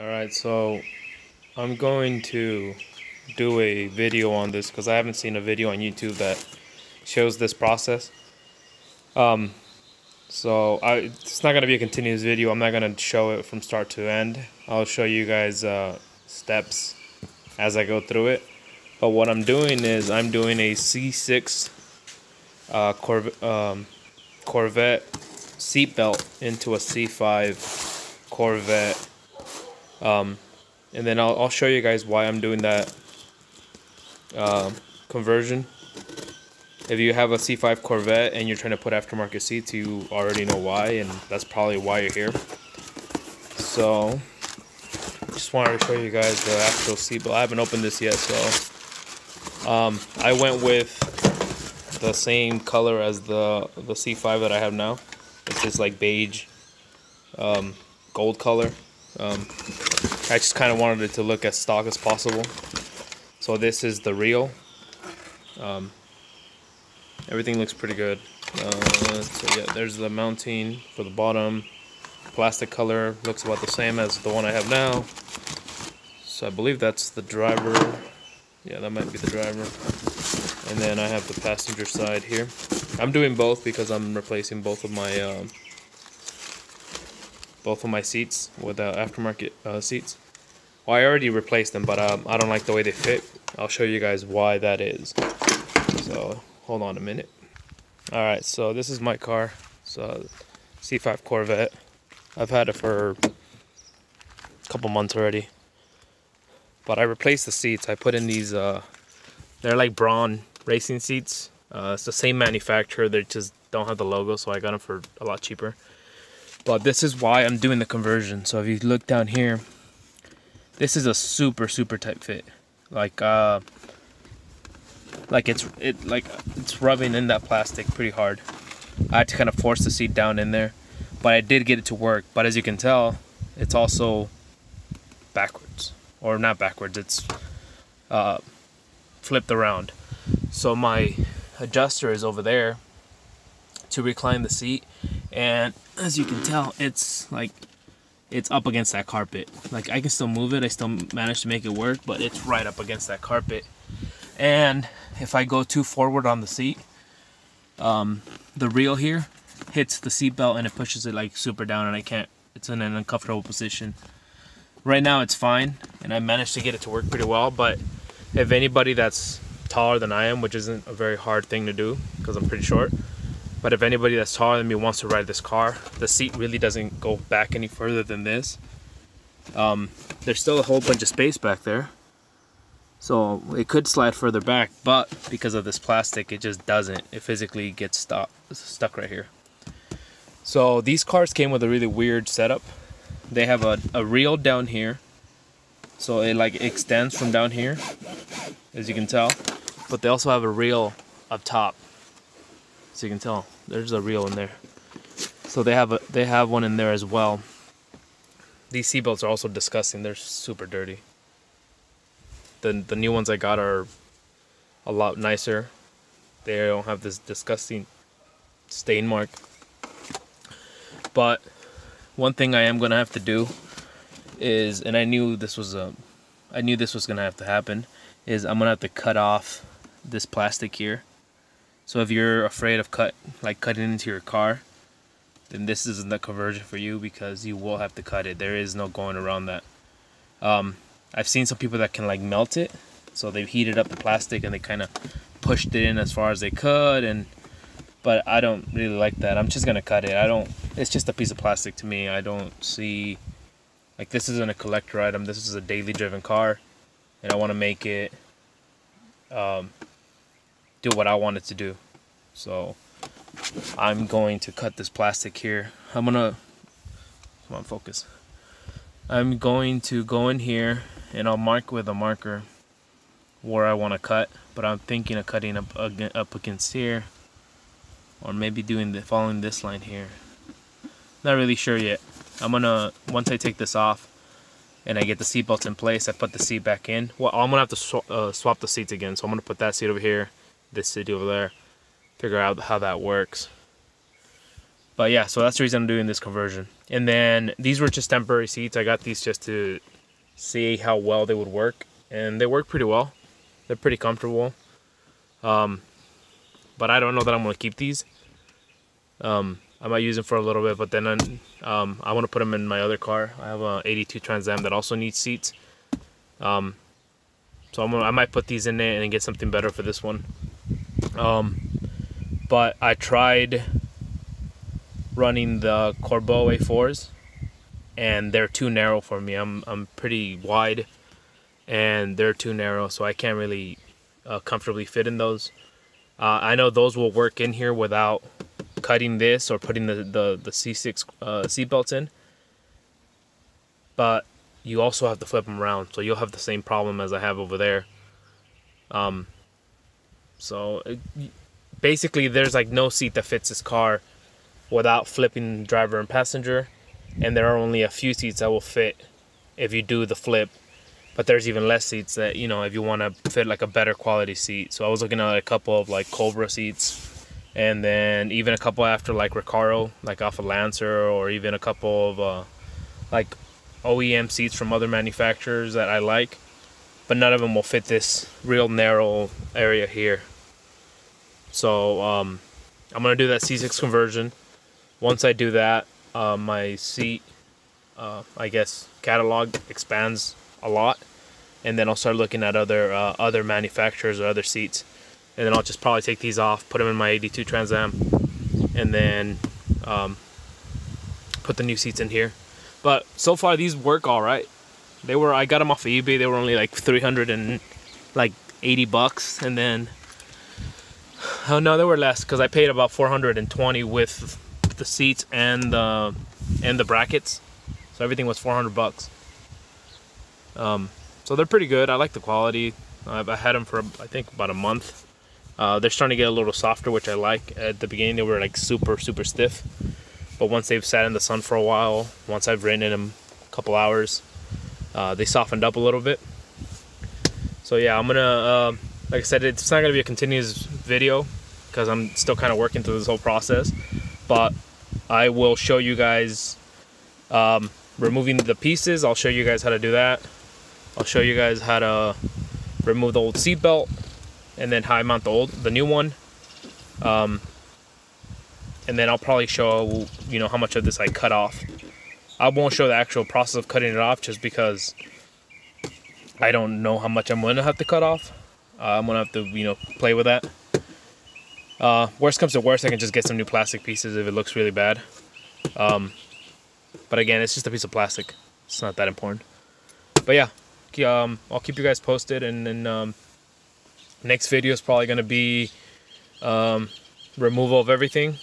Alright, so I'm going to do a video on this because I haven't seen a video on YouTube that shows this process. Um, so I, it's not going to be a continuous video. I'm not going to show it from start to end. I'll show you guys uh, steps as I go through it. But what I'm doing is I'm doing a C6 uh, Corv um, Corvette seatbelt into a C5 Corvette um, and then I'll, I'll show you guys why I'm doing that uh, conversion. If you have a C5 Corvette and you're trying to put aftermarket seats, you already know why, and that's probably why you're here. So, just wanted to show you guys the actual seat, but I haven't opened this yet, so um, I went with the same color as the the C5 that I have now. It's this like beige um, gold color. Um, I just kind of wanted it to look as stock as possible. So this is the real. Um, everything looks pretty good. Uh, so yeah, there's the mounting for the bottom. Plastic color looks about the same as the one I have now. So I believe that's the driver. Yeah, that might be the driver. And then I have the passenger side here. I'm doing both because I'm replacing both of my um, both of my seats with uh, aftermarket uh, seats. Well, I already replaced them, but um, I don't like the way they fit. I'll show you guys why that is. So, hold on a minute. Alright, so this is my car. So, C5 Corvette. I've had it for a couple months already. But I replaced the seats. I put in these, uh, they're like Braum racing seats. Uh, it's the same manufacturer, they just don't have the logo, so I got them for a lot cheaper. But this is why I'm doing the conversion. So if you look down here, this is a super super tight fit. Like uh like it's it like it's rubbing in that plastic pretty hard. I had to kind of force the seat down in there, but I did get it to work. But as you can tell, it's also backwards or not backwards. It's uh, flipped around. So my adjuster is over there to recline the seat and as you can tell it's like it's up against that carpet. Like I can still move it. I still manage to make it work but it's right up against that carpet. And if I go too forward on the seat um, the reel here hits the seat belt and it pushes it like super down and I can't it's in an uncomfortable position. Right now it's fine and I managed to get it to work pretty well but if anybody that's taller than I am which isn't a very hard thing to do because I'm pretty short but if anybody that's taller than me wants to ride this car, the seat really doesn't go back any further than this. Um, there's still a whole bunch of space back there. So it could slide further back, but because of this plastic, it just doesn't. It physically gets stuck, stuck right here. So these cars came with a really weird setup. They have a, a reel down here. So it like extends from down here, as you can tell. But they also have a reel up top so you can tell there's a reel in there. So they have a they have one in there as well. These seatbelts are also disgusting. They're super dirty. The the new ones I got are a lot nicer. They don't have this disgusting stain mark. But one thing I am gonna have to do is and I knew this was a I knew this was gonna have to happen is I'm gonna have to cut off this plastic here so if you're afraid of cut like cutting into your car, then this isn't the conversion for you because you will have to cut it. There is no going around that. Um, I've seen some people that can like melt it. So they've heated up the plastic and they kind of pushed it in as far as they could and but I don't really like that. I'm just gonna cut it. I don't it's just a piece of plastic to me. I don't see like this isn't a collector item. This is a daily driven car and I want to make it um, do what I wanted to do. So I'm going to cut this plastic here. I'm gonna, come on, focus. I'm going to go in here and I'll mark with a marker where I want to cut, but I'm thinking of cutting up, up against here or maybe doing the following this line here. Not really sure yet. I'm gonna, once I take this off and I get the seat belts in place, I put the seat back in. Well, I'm gonna have to sw uh, swap the seats again, so I'm gonna put that seat over here this city over there. Figure out how that works. But yeah, so that's the reason I'm doing this conversion. And then these were just temporary seats. I got these just to see how well they would work. And they work pretty well. They're pretty comfortable. Um, but I don't know that I'm going to keep these. Um, I might use them for a little bit, but then um, I want to put them in my other car. I have a 82 Trans Am that also needs seats. Um, so I'm gonna, I might put these in there and get something better for this one. Um, but I tried running the Corbeau A4s and they're too narrow for me. I'm, I'm pretty wide and they're too narrow so I can't really uh, comfortably fit in those. Uh, I know those will work in here without cutting this or putting the, the, the C6 uh, seat belts in. But you also have to flip them around. So you'll have the same problem as I have over there. Um, so it, basically there's like no seat that fits this car without flipping driver and passenger. And there are only a few seats that will fit if you do the flip. But there's even less seats that, you know, if you want to fit like a better quality seat. So I was looking at a couple of like Cobra seats and then even a couple after like Recaro, like off of Lancer, or even a couple of uh, like OEM seats from other manufacturers that I like, but none of them will fit this real narrow area here. So um, I'm gonna do that C6 conversion. Once I do that, uh, my seat, uh, I guess, catalog expands a lot, and then I'll start looking at other uh, other manufacturers or other seats, and then I'll just probably take these off, put them in my 82 Trans Am, and then um, put the new seats in here. But so far these work all right. They were I got them off of eBay. They were only like 300 and like 80 bucks, and then oh no, they were less because I paid about 420 with the seats and the and the brackets. So everything was 400 bucks. Um, so they're pretty good. I like the quality. I've I had them for I think about a month. Uh, they're starting to get a little softer, which I like. At the beginning, they were like super, super stiff. But once they've sat in the sun for a while, once I've ridden in them a couple hours, uh, they softened up a little bit. So yeah, I'm gonna, uh, like I said, it's not gonna be a continuous video because I'm still kind of working through this whole process. But I will show you guys um, removing the pieces. I'll show you guys how to do that. I'll show you guys how to remove the old seat belt and then how I mount the old, the new one. Um, and then I'll probably show you know how much of this I cut off. I won't show the actual process of cutting it off just because I don't know how much I'm gonna have to cut off. Uh, I'm gonna have to you know play with that. Uh, worst comes to worst, I can just get some new plastic pieces if it looks really bad. Um, but again, it's just a piece of plastic. It's not that important. But yeah, um, I'll keep you guys posted, and then um, next video is probably gonna be um, removal of everything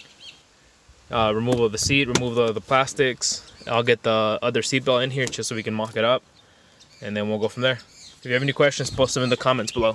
uh, removal of the seat, removal of the plastics. I'll get the other seatbelt in here just so we can mock it up. And then we'll go from there. If you have any questions, post them in the comments below.